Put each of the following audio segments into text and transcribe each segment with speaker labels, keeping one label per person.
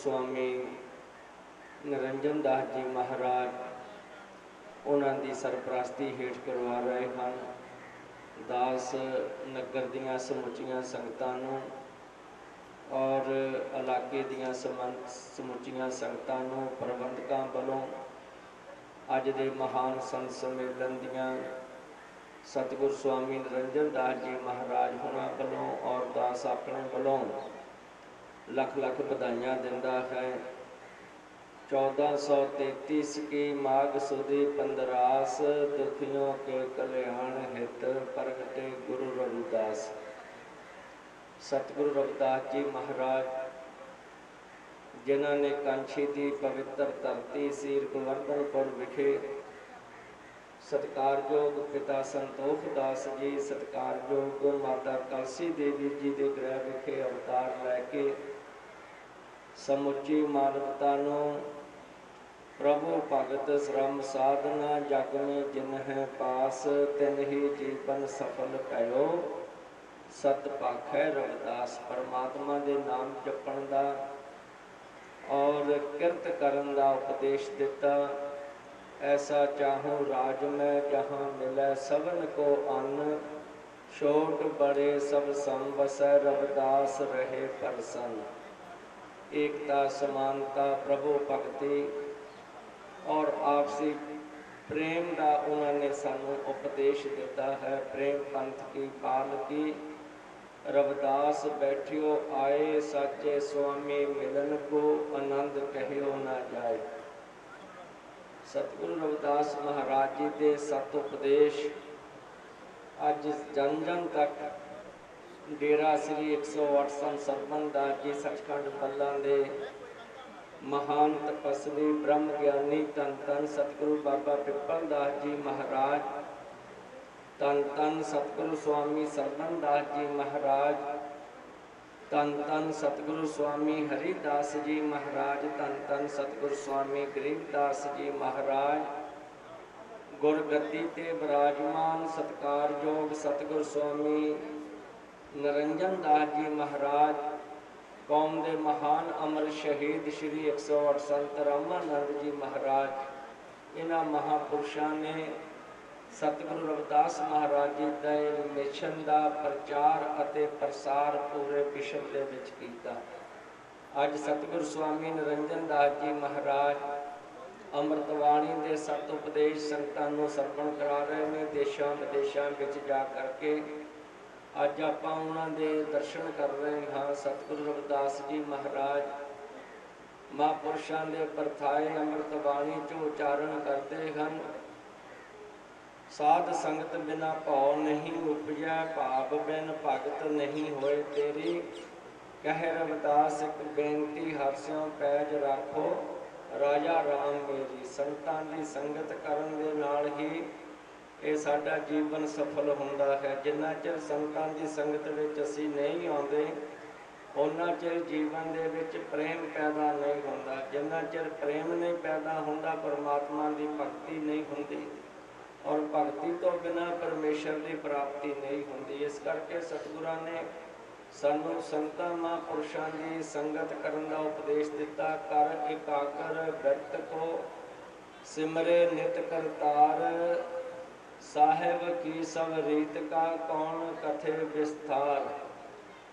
Speaker 1: ਸਤਿਗੁਰ ਸਵਾਮੀ ਨਰਿੰਜਨ ਦਾਸ ਜੀ ਮਹਾਰਾਜ ਉਹਨਾਂ ਦੀ ਸਰਪ੍ਰਸਤੀ ਹੇਠ ਕਰਵਾ ਰਹੇ ਹਨ। ਦਾਸ ਨਗਰ ਦੀਆਂ ਸਮੁੱਚੀਆਂ ਸੰਗਤਾਂ ਨੂੰ ਔਰ ਇਲਾਕੇ ਦੀਆਂ ਸਮੰ- ਸਮੁੱਚੀਆਂ ਸੰਗਤਾਂ ਨੂੰ ਪ੍ਰਬੰਧਕਾਂ ਵੱਲੋਂ ਅੱਜ ਦੇ ਮਹਾਨ ਸੰਤ ਸੰਮੇਲਨ ਦੀਆਂ ਸਤਿਗੁਰ ਸਵਾਮੀ ਨਰਿੰਦਰ ਦਾਸ ਜੀ ਮਹਾਰਾਜ ਹੁਣਾਂ ਵੱਲੋਂ ਔਰ ਦਾਸ ਆਪਣੇ ਵੱਲੋਂ ਲੱਖ ਲੱਖ ਵਧਾਈਆਂ ਦਿੰਦਾ ਹੈ। 1433 ਕੀ ਮਾਘ ਸੁਦੀ ਪੰਦਰਾਸ ਦੁਖੀਆਂ ਕੇ ਕਲਿਆਣ ਹਿਤ ਪ੍ਰਗਟੇ ਗੁਰੂ ਰਵਿਦਾਸ। ਸਤਿਗੁਰੂ ਰਵਿਦਾਸ ਜੀ ਮਹਾਰਾਜ, ਜਿਨ੍ਹਾਂ ਨੇ ਕਾਂਛੀ ਦੀ ਪਵਿੱਤਰ ਧਰਤੀ ਸੀਰ ਗੋਵਰਧਨਪੁਰ ਵਿਖੇ ਸਤਿਕਾਰਯੋਗ ਪਿਤਾ ਸੰਤੋਖ ਦਾਸ ਜੀ, ਸਤਿਕਾਰਯੋਗ ਮਾਤਾ ਕਲਸੀ ਦੇਵੀ ਜੀ ਦੇ ਗ੍ਰਹਿ ਵਿਖੇ ਅਵਤਾਰ ਲੈ ਕੇ ਸਮੁੱਚੀ ਮਾਨਵਤਾ ਨੂੰ ਪ੍ਰਭੂ ਭਗਤ ਸ਼ਰਮ ਸਾਧਨਾ ਜਗ ਮੇ ਜਿਨ ਹੈ ਪਾਸ, ਤਿਨ ਹੀ ਜੀਵਨ ਸਫਲ ਭਇਓ। ਸਤ ਹੈ ਰਵਿਦਾਸ, ਪਰਮਾਤਮਾ ਦੇ ਨਾਮ ਜਪਣ ਦਾ ਔਰ ਕਿਰਤ ਕਰਨ ਦਾ ਉਪਦੇਸ਼ ਦਿੱਤਾ। ਐਸਾ ਚਾਹੂੰ ਰਾਜ ਮੈਂ ਜਹਾਂ ਮਿਲੈ ਸਭਨ ਕੋ ਅੰਨ। ਛੋਟ ਬੜੇ ਸਭ ਸਮ ਰਵਿਦਾਸ ਰਹੇ ਪਰਸਨ। ਏਕਤਾ ਸਮਾਨਤਾ ਪ੍ਰਭੂ ਭਗਤੀ ਔਰ ਆਪਸੀ ਪ੍ਰੇਮ ਦਾ ਉਹਨਾਂ ਨੇ ਸਾਨੂੰ ਉਪਦੇਸ਼ ਦਿੱਤਾ ਹੈ ਪ੍ਰੇਮ ਪੰਥ ਕੀ ਪਾਲ ਕੀ ਰਵਿਦਾਸ ਬੈਠਿਓ ਆਏ ਸਾਚੇ ਸੁਆਮੀ ਮਿਲਨ ਕੋ ਆਨੰਦ ਕਹਿਓ ਨਾ ਜਾਏ ਸਤਿਗੁਰੂ ਰਵਿਦਾਸ ਮਹਾਰਾਜ ਜੀ ਦੇ ਸਤ ਉਪਦੇਸ਼ ਅੱਜ ਜਨ ਜਨ ਤੱਕ ਡੇਰਾ ਸ੍ਰੀ 108 ਸੰਤ ਸਰਬਨ ਦਾਸ ਜੀ ਸੱਚਖੰਡ ਬੱਲਾ ਦੇ ਮਹਾਨ ਤਪਸਵੀ ਬ੍ਰਹਮ ਗਿਆਨੀ ਤਨ ਤਨ ਸਤਿਗੁਰੂ ਬਾਬਾ ਪਿੱਪਲ ਦਾਸ ਜੀ ਮਹਾਰਾਜ ਤਨ ਤਨ ਸਤਿਗੁਰੂ ਸਵਾਮੀ ਸਰਬਨ ਦਾਸ ਜੀ ਮਹਾਰਾਜ ਤਨ ਤਨ ਸਤਿਗੁਰੂ ਸਵਾਮੀ ਹਰੀਦਾਸ ਜੀ ਮਹਾਰਾਜ ਤਨ ਤਨ ਸਤਿਗੁਰੂ ਸਵਾਮੀ ਗਰੀਬਦਾਸ ਜੀ ਮਹਾਰਾਜ। ਗੁਰਗੱਦੀ ਤੇ ਬਿਰਾਜਮਾਨ ਸਤਕਾਰਯੋਗ ਸਤਿਗੁਰੂ ਸਵਾਮੀ ਨਰੰਜਨ ਦਾਸ ਜੀ ਮਹਾਰਾਜ, ਕੌਮ ਦੇ ਮਹਾਨ ਅਮਰ ਸ਼ਹੀਦ ਸ਼੍ਰੀ 108 ਸੰਤ ਰਾਮਾਨੰਦ ਜੀ ਮਹਾਰਾਜ, ਇਹਨਾਂ ਮਹਾਪੁਰਸ਼ਾਂ ਨੇ ਸਤਿਗੁਰੂ ਰਵਿਦਾਸ ਮਹਾਰਾਜ ਜੀ ਦੇ ਮਿਸ਼ਨ ਦਾ ਪ੍ਰਚਾਰ ਅਤੇ ਪ੍ਰਸਾਰ ਪੂਰੇ ਵਿਸ਼ਵ ਦੇ ਵਿੱਚ ਕੀਤਾ। ਅੱਜ ਸਤਿਗੁਰੂ ਸਵਾਮੀ ਨਿਰੰਜਨ ਦਾਸ ਜੀ ਮਹਾਰਾਜ ਅੰਮ੍ਰਿਤਵਾਣੀ ਦੇ ਸਤ ਉਪਦੇਸ਼ ਸੰਗਤਾਂ ਨੂੰ ਸਰਪਣ ਕਰਾ ਰਹੇ ਨੇ ਦੇਸ਼ਾਂ ਵਿਦੇਸ਼ਾਂ ਵਿੱਚ ਜਾ ਕਰਕੇ ਅੱਜ ਆਪਾਂ ਉਹਨਾਂ ਦੇ ਦਰਸ਼ਨ ਕਰ ਰਹੇ ਹਾਂ। ਸਤਿਗੁਰੂ ਰਵਿਦਾਸ ਜੀ ਮਹਾਰਾਜ ਮਹਾਂਪੁਰਸ਼ਾਂ ਦੇ ਪਰਥਾਏ ਅੰਮ੍ਰਿਤ ਬਾਣੀ ਚ ਉਚਾਰਨ ਕਰਦੇ ਹਨ। ਸਾਧ ਸੰਗਤ ਬਿਨਾ ਭਉ ਨਹੀਂ ਉਪਜੈ, ਭਾਵ ਬਿਨ ਭਗਤ ਨਹੀਂ ਹੋਏ ਤੇਰੀ। ਕਹਿ ਰਵਿਦਾਸ, ਇੱਕ ਬੇਨਤੀ ਹਰਸਿਓ ਪੈਜ ਰੱਖੋ। ਰਾਜਾ ਰਾਮ ਮੇਰੀ ਸੰਤਾਂ ਦੀ ਸੰਗਤ ਕਰਨ ਦੇ ਨਾਲ ਹੀ ਇਹ ਸਾਡਾ ਜੀਵਨ ਸਫਲ ਹੁੰਦਾ ਹੈ। ਜਿੰਨਾ ਚਿਰ ਸੰਗਤਾਂ ਦੀ ਸੰਗਤ ਵਿੱਚ ਅਸੀਂ ਨਹੀਂ ਆਉਂਦੇ ਉਹਨਾਂ ਚਿਰ ਜੀਵਨ ਦੇ ਵਿੱਚ ਪ੍ਰੇਮ ਪੈਦਾ ਨਹੀਂ ਹੁੰਦਾ। ਜਿੰਨਾ ਚਿਰ ਪ੍ਰੇਮ ਨਹੀਂ ਪੈਦਾ ਹੁੰਦਾ, ਪਰਮਾਤਮਾ ਦੀ ਭਗਤੀ ਨਹੀਂ ਹੁੰਦੀ ਔਰ ਭਗਤੀ ਤੋਂ ਬਿਨਾ ਪਰਮੇਸ਼ਰ ਦੀ ਪ੍ਰਾਪਤੀ ਨਹੀਂ ਹੁੰਦੀ। ਇਸ ਕਰਕੇ ਸਤਿਗੁਰਾਂ ਨੇ ਸਾਨੂੰ ਸੰਤਾਂ ਮਹਾਂਪੁਰਸ਼ਾਂ ਦੀ ਸੰਗਤ ਕਰਨ ਦਾ ਉਪਦੇਸ਼ ਦਿੱਤਾ। ਕਰ ਇਕਾਗਰ, ਬਿਰਤ ਕੋ ਸਿਮਰੇ ਨਿਤ ਕਰਤਾਰ ਸਾਹਿਬ ਕੀ ਸਭ ਰੀਤ ਕਾ ਕੌਣ ਕਥੇ ਵਿਸਥਾਰ?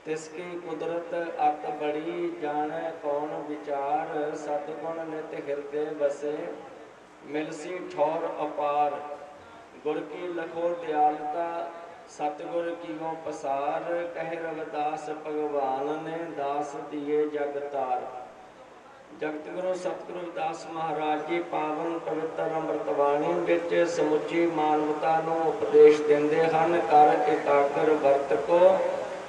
Speaker 1: ਤਿਸ ਕੀ ਕੁਦਰਤ ਅਤ ਬੜੀ ਜਾਣੈ, ਕੌਣ ਵਿਚਾਰ? ਸਤਗੁਣ ਨਿਤ ਹਿਰਦੇ ਬਸੇ ਮਿਲਸੀ ਠੌਰ ਅਪਾਰ। ਗੁਰ ਕੀ ਲਖੋ ਦਿਆਲਤਾ, ਸਤਗੁਰ ਕੀਓ ਪਸਾਰ? ਕਹਿ ਰਵਿਦਾਸ ਭਗਵਾਨ ਨੇ ਦਾਸ ਦੀਏ ਜਗਤਾਰ। ਜਗਤ ਗੁਰੂ ਸਤਿਗੁਰੂ ਦਾਸ ਮਹਾਰਾਜ ਜੀ ਪਾਵਨ ਪਵਿੱਤਰ ਅੰਮ੍ਰਿਤ ਬਾਣੀ ਵਿੱਚ ਸਮੁੱਚੀ ਮਾਨਵਤਾ ਨੂੰ ਉਪਦੇਸ਼ ਦਿੰਦੇ ਹਨ। ਕਰ ਇਕਾਗਰ ਵਰਤ ਕੋ,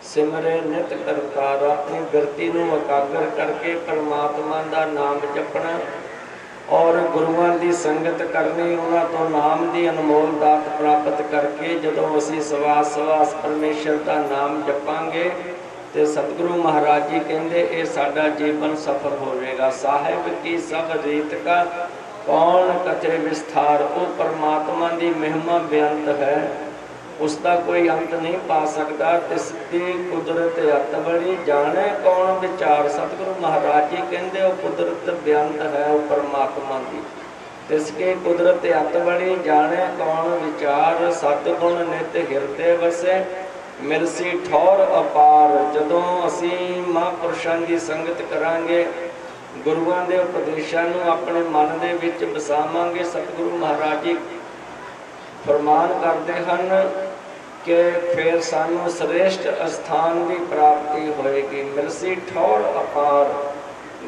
Speaker 1: ਸਿਮਰੇ ਨਿਤ ਕਰਤਾਰ ਆਪਣੀ ਬਿਰਤੀ ਨੂੰ ਇਕਾਗਰ ਕਰਕੇ ਪਰਮਾਤਮਾ ਦਾ ਨਾਮ ਜਪਣਾ ਔਰ ਗੁਰੂਆਂ ਦੀ ਸੰਗਤ ਕਰਨੀ, ਉਹਨਾਂ ਤੋਂ ਨਾਮ ਦੀ ਅਨਮੋਲ ਦਾਤ ਪ੍ਰਾਪਤ ਕਰਕੇ ਜਦੋਂ ਅਸੀਂ ਸਵਾਸ ਸਵਾਸ ਪਰਮੇਸ਼ਰ ਦਾ ਨਾਮ ਜਪਾਂਗੇ ਤੇ ਸਤਿਗੁਰੂ ਮਹਾਰਾਜ ਜੀ ਕਹਿੰਦੇ, ਇਹ ਸਾਡਾ ਜੀਵਨ ਸਫਲ ਹੋਵੇਗਾ ਸਾਹਿਬ ਕੀ ਸਭ ਰੀਤ ਕਾ, ਕੌਣ ਕਥੇ ਵਿਸਥਾਰ? ਉਹ ਪਰਮਾਤਮਾ ਦੀ ਮਹਿਮਾ ਬੇਅੰਤ ਹੈ। ਉਸ ਦਾ ਕੋਈ ਅੰਤ ਨਹੀਂ ਪਾ ਸਕਦਾ। ਤਿਸ ਦੀ ਕੁਦਰਤ ਅਤ ਬੜੀ ਜਾਣੇ ਕੌਣ ਵਿਚਾਰ? ਸਤਿਗੁਰੂ ਮਹਾਰਾਜ ਜੀ ਕਹਿੰਦੇ, ਉਹ ਕੁਦਰਤ ਬੇਅੰਤ ਹੈ, ਉਹ ਪਰਮਾਤਮਾ ਦੀ। ਤਿਸ ਕੇ ਕੁਦਰਤ ਅਤ ਬੜੀ ਜਾਣੇ ਕੌਣ ਵਿਚਾਰ? ਸਤਿਗੁਣ ਨਿਤ ਹਿਰਦੇ ਵਸੇ। ਮਿਲਸੀ ਠੌਰ ਅਪਾਰ, ਜਦੋਂ ਅਸੀਂ ਮਹਾਂਪੁਰਸ਼ਾਂ ਦੀ ਸੰਗਤ ਕਰਾਂਗੇ, ਗੁਰੂਆਂ ਦੇ ਉਪਦੇਸ਼ਾਂ ਨੂੰ ਆਪਣੇ ਮਨ ਦੇ ਵਿੱਚ ਵਸਾਵਾਂਗੇ, ਸਤਿਗੁਰੂ ਮਹਾਰਾਜ ਜੀ ਫਰਮਾਨ ਕਰਦੇ ਹਨ ਕਿ ਫਿਰ ਸਾਨੂੰ ਸ੍ਰੇਸ਼ਟ ਅਸਥਾਨ ਦੀ ਪ੍ਰਾਪਤੀ ਹੋਏਗੀ। ਮਿਲਸੀ ਠੌਰ ਅਪਾਰ,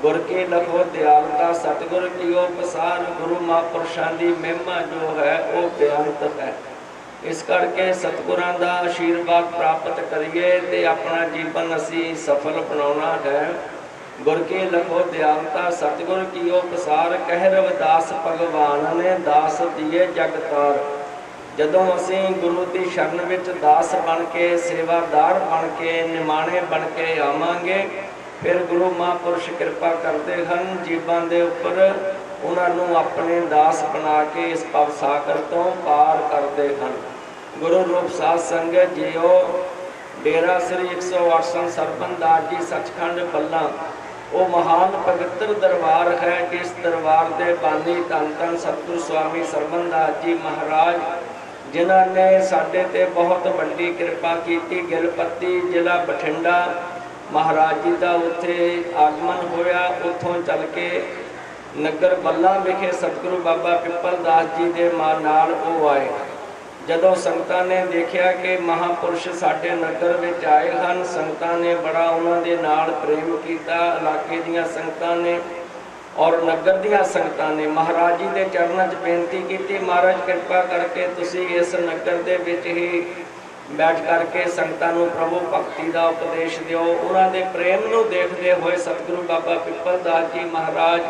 Speaker 1: ਗੁਰ ਕੀ ਲਖੋ ਦਿਆਲਤਾ, ਸਤਿਗੁਰ ਕੀਓ ਪਸਾਰ, ਗੁਰੂ ਮਹਾਂਪੁਰਸ਼ਾਂ ਦੀ ਮਹਿਮਾ ਜੋ ਹੈ, ਉਹ ਬਿਆਨਤ ਹੈ। ਇਸ ਕਰਕੇ ਸਤਿਗੁਰਾਂ ਦਾ ਆਸ਼ੀਰਵਾਦ ਪ੍ਰਾਪਤ ਕਰੀਏ ਤੇ ਆਪਣਾ ਜੀਵਨ ਅਸੀਂ ਸਫਲ ਬਣਾਉਣਾ ਹੈ। ਗੁਰ ਕੀ ਲਖੋ ਦਿਆਲਤਾ, ਸਤਿਗੁਰ ਕੀਓ ਪਸਾਰ, ਕਹਿ ਰਵਿਦਾਸ ਭਗਵਾਨ ਨੇ ਦਾਸ ਦੀਏ ਜਗਤਾਰ ਜਦੋਂ ਅਸੀਂ ਗੁਰੂ ਦੀ ਸ਼ਰਨ ਵਿੱਚ ਦਾਸ ਬਣ ਕੇ, ਸੇਵਾਦਾਰ ਬਣ ਕੇ, ਨਿਮਾਣੇ ਬਣ ਕੇ ਆਵਾਂਗੇ, ਫਿਰ ਗੁਰੂ ਮਹਾਂਪੁਰਸ਼ ਕਿਰਪਾ ਕਰਦੇ ਹਨ, ਜੀਵਾਂ ਦੇ ਉੱਪਰ ਉਹਨਾਂ ਨੂੰ ਆਪਣੇ ਦਾਸ ਬਣਾ ਕੇ ਇਸ ਭਵ ਸਾਗਰ ਤੋਂ ਪਾਰ ਕਰਦੇ ਹਨ। ਗੁਰੂ ਰੂਪ ਸਾਧ ਸੰਗਤ, ਜੀਓ, ਡੇਰਾ ਸ੍ਰੀ 108 ਸਰਬੰਦਾਸ ਜੀ, ਸੱਚਖੰਡ ਬੱਲਾ। ਉਹ ਮਹਾਨ ਪਵਿੱਤਰ ਦਰਬਾਰ ਹੈ, ਜਿਸ ਦਰਬਾਰ ਦੇ ਬਾਨੀ ਧੰਨ ਧੰਨ ਸਤਿਗੁਰੂ ਸਵਾਮੀ ਸਰਬੰਦਾਸ ਜੀ ਮਹਾਰਾਜ, ਜਿਨ੍ਹਾਂ ਨੇ ਸਾਡੇ ਤੇ ਬਹੁਤ ਵੱਡੀ ਕਿਰਪਾ ਕੀਤੀ। ਗਿਲਪੱਤੀ ਜ਼ਿਲ੍ਹਾ ਬਠਿੰਡਾ, ਮਹਾਰਾਜ ਜੀ ਦਾ ਉੱਥੇ ਆਗਮਨ ਹੋਇਆ। ਉੱਥੋਂ ਚੱਲ ਕੇ ਨਗਰ ਬੱਲਾ ਵਿਖੇ ਸਤਿਗੁਰੂ ਬਾਬਾ ਪਿੱਪਲ ਦਾਸ ਜੀ ਦੇ ਮਾਂ ਨਾਲ ਉਹ ਆਏ। ਜਦੋਂ ਸੰਗਤਾਂ ਨੇ ਦੇਖਿਆ ਕਿ ਮਹਾਪੁਰਸ਼ ਸਾਡੇ ਨਗਰ ਵਿੱਚ ਆਏ ਹਨ, ਸੰਗਤਾਂ ਨੇ ਬੜਾ ਉਹਨਾਂ ਦੇ ਨਾਲ ਪ੍ਰੇਮ ਕੀਤਾ, ਇਲਾਕੇ ਦੀਆਂ ਸੰਗਤਾਂ ਨੇ ਔਰ ਨਗਰ ਦੀਆਂ ਸੰਗਤਾਂ ਨੇ। ਮਹਾਰਾਜ ਜੀ ਦੇ ਚਰਨਾਂ 'ਚ ਬੇਨਤੀ ਕੀਤੀ, ਮਹਾਰਾਜ, ਕਿਰਪਾ ਕਰਕੇ ਤੁਸੀਂ ਇਸ ਨਗਰ ਦੇ ਵਿੱਚ ਹੀ ਬੈਠ ਕਰਕੇ ਸੰਗਤਾਂ ਨੂੰ ਪ੍ਰਭੂ ਭਗਤੀ ਦਾ ਉਪਦੇਸ਼ ਦਿਓ। ਉਹਨਾਂ ਦੇ ਪ੍ਰੇਮ ਨੂੰ ਦੇਖਦੇ ਹੋਏ ਸਤਿਗੁਰੂ ਬਾਬਾ ਪਿੱਪਲ ਦਾਸ ਜੀ ਮਹਾਰਾਜ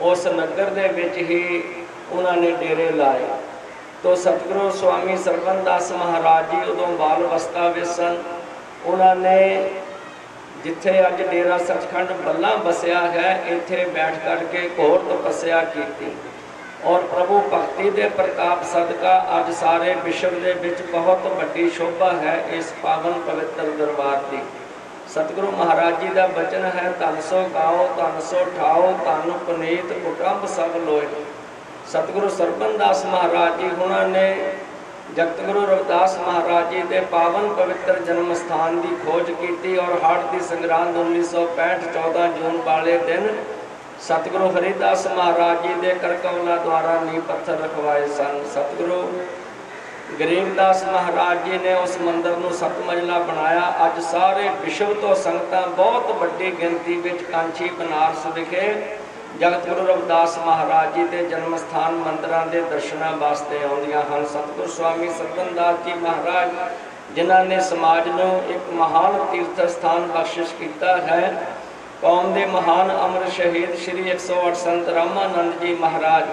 Speaker 1: ਉਸ ਨਗਰ ਦੇ ਵਿੱਚ ਹੀ ਉਹਨਾਂ ਨੇ ਡੇਰੇ ਲਾਏ। ਤੋ ਸਤਿਗੁਰੂ ਸਵਾਮੀ ਸਰਬੰਦਾਸ ਮਹਾਰਾਜ ਜੀ ਉਦੋਂ ਬਾਲ ਅਵਸਥਾ ਵਿੱਚ ਸਨ। ਉਹਨਾਂ ਨੇ ਜਿੱਥੇ ਅੱਜ ਡੇਰਾ ਸੱਚਖੰਡ ਬੱਲਾ ਬਸਿਆ ਹੈ, ਇੱਥੇ ਬੈਠ ਕਰਕੇ ਘੋਰ ਤਪੱਸਿਆ ਕੀਤੀ। ਔਰ ਪ੍ਰਭੂ ਭਗਤੀ ਦੇ ਪ੍ਰਤਾਪ ਸਦਕਾ ਅੱਜ ਸਾਰੇ ਵਿਸ਼ਵ ਦੇ ਵਿੱਚ ਬਹੁਤ ਵੱਡੀ ਸ਼ੋਭਾ ਹੈ ਇਸ ਪਾਵਨ ਪਵਿੱਤਰ ਦਰਬਾਰ ਦੀ। ਸਤਿਗੁਰੂ ਮਹਾਰਾਜ ਜੀ ਦਾ ਬਚਨ ਹੈ, ਧੰਨ ਸੋ ਗਾਓ, ਧੰਨ ਸੋ ਠਾਓ, ਧੰਨ ਪੁਨੀਤ ਕੁਟੰਬ ਸਭ ਲੋਏ। ਸਤਿਗੁਰੂ ਸਰਬੰਦਾਸ ਮਹਾਰਾਜ ਜੀ ਉਹਨਾਂ ਨੇ ਜਗਤ ਗੁਰੂ ਰਵਿਦਾਸ ਮਹਾਰਾਜ ਜੀ ਦੇ ਪਾਵਨ ਪਵਿੱਤਰ ਜਨਮ ਸਥਾਨ ਦੀ ਖੋਜ ਕੀਤੀ ਔਰ ਹਾੜ ਦੀ ਸੰਗਰਾਂਦ 1965 14 ਜੂਨ ਵਾਲੇ ਦਿਨ ਸਤਿਗੁਰੂ ਹਰੀਦਾਸ ਮਹਾਰਾਜ ਜੀ ਦੇ ਕਰਕਵਲਾ ਦੁਆਰਾ ਨੀਂਹ ਪੱਥਰ ਰਖਵਾਏ ਸਨ। ਸਤਿਗੁਰੂ ਗਰੀਬਦਾਸ ਮਹਾਰਾਜ ਜੀ ਨੇ ਉਸ ਮੰਦਰ ਨੂੰ ਸੱਤ ਮੰਜ਼ਲਾ ਬਣਾਇਆ। ਅੱਜ ਸਾਰੇ ਵਿਸ਼ਵ ਤੋਂ ਸੰਗਤਾਂ ਬਹੁਤ ਵੱਡੀ ਗਿਣਤੀ ਵਿੱਚ ਕਾਂਚੀ, ਬਨਾਰਸ ਵਿਖੇ ਜਗਤ ਗੁਰੂ ਰਵਿਦਾਸ ਮਹਾਰਾਜ ਜੀ ਦੇ ਜਨਮ ਸਥਾਨ ਮੰਦਰਾਂ ਦੇ ਦਰਸ਼ਨਾਂ ਵਾਸਤੇ ਆਉਂਦੀਆਂ ਹਨ। ਸਤਿਗੁਰ ਸਵਾਮੀ ਸਤਨਦਾਸ ਜੀ ਮਹਾਰਾਜ, ਜਿਨ੍ਹਾਂ ਨੇ ਸਮਾਜ ਨੂੰ ਇੱਕ ਮਹਾਨ ਤੀਰਥ ਸਥਾਨ ਬਖਸ਼ਿਸ਼ ਕੀਤਾ ਹੈ। ਕੌਮ ਦੇ ਮਹਾਨ ਅਮਰ ਸ਼ਹੀਦ ਸ੍ਰੀ 108 ਸੰਤ ਰਾਮਾਨੰਦ ਜੀ ਮਹਾਰਾਜ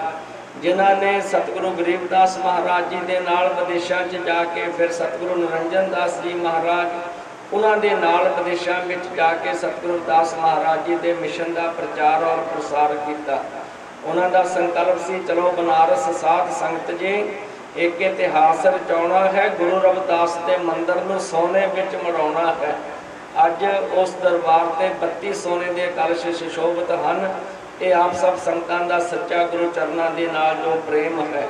Speaker 1: ਜਿਨ੍ਹਾਂ ਨੇ ਸਤਿਗੁਰੂ ਗਰੀਬਦਾਸ ਮਹਾਰਾਜ ਜੀ ਦੇ ਨਾਲ ਵਿਦੇਸ਼ਾਂ 'ਚ ਜਾ ਕੇ ਫਿਰ ਸਤਿਗੁਰੂ ਨਿਰੰਜਨ ਦਾਸ ਜੀ ਮਹਾਰਾਜ ਉਹਨਾਂ ਦੇ ਨਾਲ ਵਿਦੇਸ਼ਾਂ ਵਿੱਚ ਜਾ ਕੇ ਸਤਿਗੁਰੂ ਦਾਸ ਮਹਾਰਾਜ ਜੀ ਦੇ ਮਿਸ਼ਨ ਦਾ ਪ੍ਰਚਾਰ ਔਰ ਪ੍ਰਸਾਰ ਕੀਤਾ। ਉਹਨਾਂ ਦਾ ਸੰਕਲਪ ਸੀ, ਚਲੋ ਬਨਾਰਸ ਸਾਧ ਸੰਗਤ ਜੀ, ਇੱਕ ਇਤਿਹਾਸ ਰਚਾਉਣਾ ਹੈ, ਗੁਰੂ ਰਵਿਦਾਸ ਦੇ ਮੰਦਰ ਨੂੰ ਸੋਨੇ ਵਿੱਚ ਮੜਾਉਣਾ ਹੈ। ਅੱਜ ਉਸ ਦਰਬਾਰ ਤੇ 32 ਸੋਨੇ ਦੇ ਕਲਸ਼ ਸੁਸ਼ੋਭਿਤ ਹਨ। ਇਹ ਆਪ ਸਭ ਸੰਗਤਾਂ ਦਾ ਸੱਚਾ ਗੁਰੂ ਚਰਨਾਂ ਦੇ ਨਾਲ ਜੋ ਪ੍ਰੇਮ ਹੈ,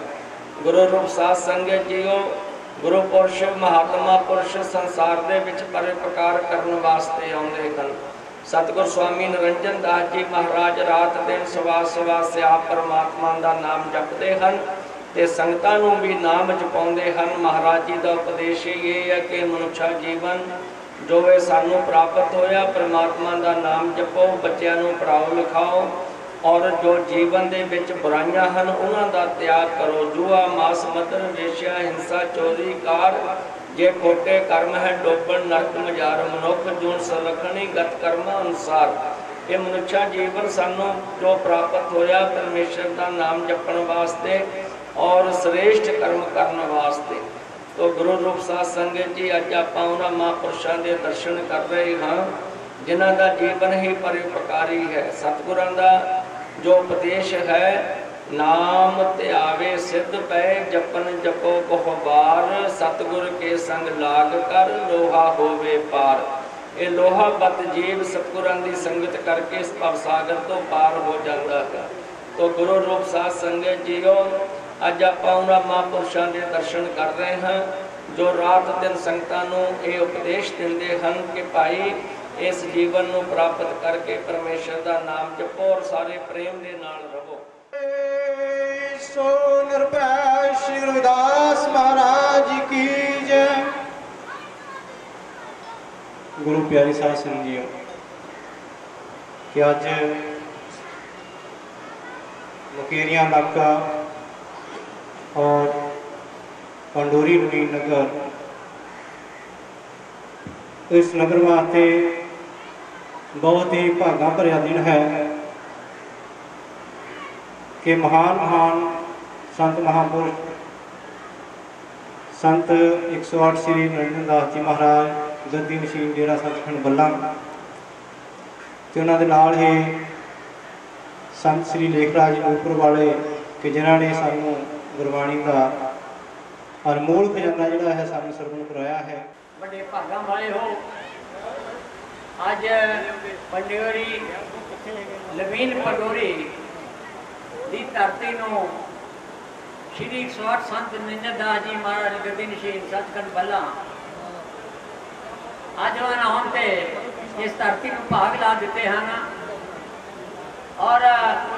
Speaker 1: ਗੁਰੂ ਰੂਪ ਸਾਧ ਸੰਗਤ ਜੀਓ, ਗੁਰੂ ਪੁਰਸ਼, ਮਹਾਤਮਾ ਪੁਰਸ਼ ਸੰਸਾਰ ਦੇ ਵਿੱਚ ਪਰਿਪਕਾਰ ਕਰਨ ਵਾਸਤੇ ਆਉਂਦੇ ਹਨ। ਸਤਿਗੁਰ ਸਵਾਮੀ ਨਿਰੰਜਨ ਦਾਸ ਜੀ ਮਹਾਰਾਜ ਰਾਤ ਦਿਨ ਸਵਾ ਸਵਾ ਸਿਆਪ ਪਰਮਾਤਮਾ ਦਾ ਨਾਮ ਜਪਦੇ ਹਨ ਤੇ ਸੰਗਤਾਂ ਨੂੰ ਵੀ ਨਾਮ ਜਪਾਉਂਦੇ ਹਨ। ਮਹਾਰਾਜ ਜੀ ਦਾ ਉਪਦੇਸ਼ ਇਹ ਹੈ ਕਿ ਮਨੁੱਖਾ ਜੀਵਨ ਜੋ ਇਹ ਸਾਨੂੰ ਪ੍ਰਾਪਤ ਹੋਇਆ, ਪਰਮਾਤਮਾ ਦਾ ਨਾਮ ਜਪੋ, ਬੱਚਿਆਂ ਨੂੰ ਪੜਾਓ ਲਿਖਾਓ ਔਰ ਜੋ ਜੀਵਨ ਦੇ ਵਿੱਚ ਬੁਰਾਈਆਂ ਹਨ, ਉਹਨਾਂ ਦਾ ਤਿਆਗ ਕਰੋ। ਜੂਆ, ਮਾਸ ਮਦਰ ਵੇਸ਼ਿਆ ਹਿੰਸਾ, ਚੋਰੀ, ਕਾਰ, ਜੇ ਖੋਟੇ ਕਰਮ ਹੈ, ਡੋਬਣ, ਨਰਕ, ਮਜਾਰ, ਮਨੁੱਖ, ਜੂਨ ਸਰਖਣੀ ਗਤ ਕਰਮਾਂ ਅਨੁਸਾਰ। ਇਹ ਮਨੁੱਖਾ ਜੀਵਨ ਸਾਨੂੰ ਜੋ ਪ੍ਰਾਪਤ ਹੋਇਆ, ਪਰਮੇਸ਼ਰ ਦਾ ਨਾਮ ਜਪਣ ਵਾਸਤੇ ਔਰ ਸ੍ਰੇਸ਼ਟ ਕਰਮ ਕਰਨ ਵਾਸਤੇ। ਤੋ ਗੁਰੂ ਰੂਪ ਸਾਧ ਸੰਗਤ ਜੀ, ਅੱਜ ਆਪਾਂ ਉਹਨਾਂ ਮਹਾਂਪੁਰਸ਼ਾਂ ਦੇ ਦਰਸ਼ਨ ਕਰ ਰਹੇ ਹਾਂ, ਜਿਨ੍ਹਾਂ ਦਾ ਜੀਵਨ ਹੀ ਪਰਿਉਪਕਾਰੀ ਹੈ। ਸਤਿਗੁਰਾਂ ਦਾ ਜੋ ਉਪਦੇਸ਼ ਹੈ, ਨਾਮ ਧਿਆਵੇ ਸਿੱਧ ਪੈ, ਜਪਨ ਜਪੋ ਬਹੁ ਬਾਰ, ਸਤਿਗੁਰ ਕੇ ਸੰਗ ਲਾਗ ਕਰ, ਲੋਹਾ ਹੋਵੇ ਪਾਰ। ਇਹ ਲੋਹਾ ਬਤ ਜੀਵ ਸਤਿਗੁਰਾਂ ਦੀ ਸੰਗਤ ਕਰਕੇ ਇਸ ਭਵ ਸਾਗਰ ਤੋਂ ਪਾਰ ਹੋ ਜਾਂਦਾ ਹੈ। ਤੋ ਗੁਰੂ ਰੂਪ ਸਾਧ ਸੰਗਤ ਜੀਓ, ਅੱਜ ਆਪਾਂ ਉਹਨਾਂ ਮਹਾਂਪੁਰਸ਼ਾਂ ਦੇ ਦਰਸ਼ਨ ਕਰ ਰਹੇ ਹਾਂ, ਜੋ ਰਾਤ ਦਿਨ ਸੰਗਤਾਂ ਨੂੰ ਇਹ ਉਪਦੇਸ਼ ਦਿੰਦੇ ਹਨ ਕਿ ਭਾਈ ਇਸ ਜੀਵਨ ਨੂੰ ਪ੍ਰਾਪਤ ਕਰਕੇ ਪਰਮੇਸ਼ਰ ਦਾ ਨਾਮ ਜਪੋ ਔਰ ਸਾਰੇ ਪ੍ਰੇਮ ਦੇ ਨਾਲ ਰਹੋ।
Speaker 2: ਸੋ ਨਿਰਭੈ ਸ਼੍ਰੀ ਰਵਿਦਾਸ ਮਹਾਰਾਜ ਕੀ ਜੈ। ਗੁਰੂ ਪਿਆਰੀ ਸਾਧ ਸੰਗਤ ਜੀਓ ਕਿ ਅੱਜ ਮੁਕੇਰੀਆਂ ਇਲਾਕਾ ਔਰ ਪੰਡੋਰੀ ਨਗਰ ਇਸ ਨਗਰ ਵਾਸਤੇ ਬਹੁਤ ਹੀ ਭਾਗਾਂ ਭਰਿਆ ਦਿਨ ਹੈ ਕਿ ਮਹਾਨ ਮਹਾਨ ਸੰਤ ਮਹਾਪੁਰਖ ਸੰਤ 108 ਸ੍ਰੀ ਨਰਿੰਦਰ ਦਾਸ ਜੀ ਮਹਾਰਾਜ, ਗੱਦੀ ਮਸ਼ੀਨ ਡੇਰਾ ਸੱਚਖੰਡ ਬੱਲਾ ਤੇ ਉਹਨਾਂ ਦੇ ਨਾਲ ਹੀ ਸੰਤ ਸ੍ਰੀ ਲੇਖਰਾਜ ਨੂਰਪੁਰ ਵਾਲੇ ਕਿ ਜਿਨ੍ਹਾਂ ਨੇ ਸਾਨੂੰ ਗੁਰਬਾਣੀ ਦਾ ਅਨਮੋਲ ਖਜ਼ਾਨਾ ਜਿਹੜਾ ਹੈ, ਸਾਨੂੰ ਸਰਵਣ ਕਰਾਇਆ ਹੈ।
Speaker 3: ਵੱਡੇ ਭਾਗਾਂ ਵਾਲੇ ਹੋ ਅੱਜ ਪੰਡਿਓਰੀ ਲਵੀਨ ਪੰਡੋਰੀ ਦੀ ਧਰਤੀ ਨੂੰ ਸ਼੍ਰੀ 108 ਸੰਤ ਨਿੰਦਰ ਦਾਸ ਜੀ ਮਹਾਰਾਜ ਗੱਦੀ ਨਸ਼ੀਨ ਸੱਚਖੰਡ ਬੱਲਾ ਅੱਜ ਵਾਨਾ ਹੁਣ ਤੇ ਇਸ ਧਰਤੀ ਨੂੰ ਭਾਗ ਲਾ ਦਿੱਤੇ ਹਨ ਔਰ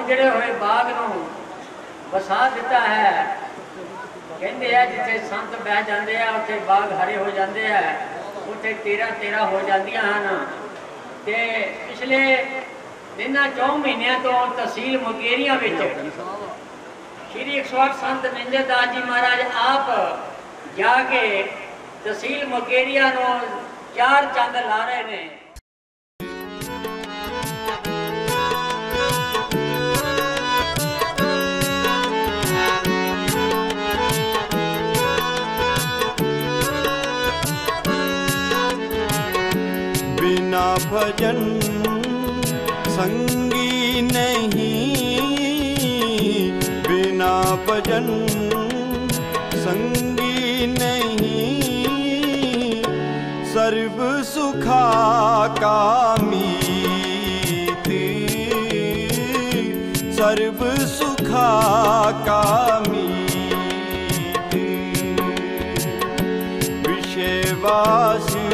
Speaker 3: ਉਜੜੇ ਹੋਏ ਬਾਗ ਨੂੰ ਵਸਾ ਦਿੱਤਾ ਹੈ, ਕਹਿੰਦੇ ਆ ਜਿੱਥੇ ਸੰਤ ਬਹਿ ਜਾਂਦੇ ਆ, ਉੱਥੇ ਬਾਗ ਹਰੇ ਹੋ ਜਾਂਦੇ ਆ, ਉੱਥੇ ਤੇਰਾ ਤੇਰਾ ਹੋ ਜਾਂਦੀਆਂ ਹਨ। ਤੇ ਪਿਛਲੇ ਇਹਨਾਂ ਚੌ ਮਹੀਨਿਆਂ ਤੋਂ ਤਹਿਸੀਲ ਮੁਕੇਰੀਆਂ ਵਿੱਚ ਸ਼੍ਰੀ 108 ਸੰਤ ਨਿੰਦਰ ਦਾਸ ਜੀ ਮਹਾਰਾਜ ਆਪ ਜਾ ਕੇ ਤਹਿਸੀਲ ਮੁਕੇਰੀਆਂ ਨੂੰ ਚਾਰ ਚੰਦ ਲਾ ਰਹੇ ਨੇ।
Speaker 4: ਭਜਨ ਸੰਗੀ ਨਹੀਂ ਬਿਨਾ ਭਜਨ ਸੰਗੀ ਨਹੀਂ ਸਰਬ ਸੁਖਾ ਕਾਮੀਤ ਸਰਬ ਸੁਖਾ ਕਾਮੀਤ ਵਿਸ਼ੇਵਾਸੀ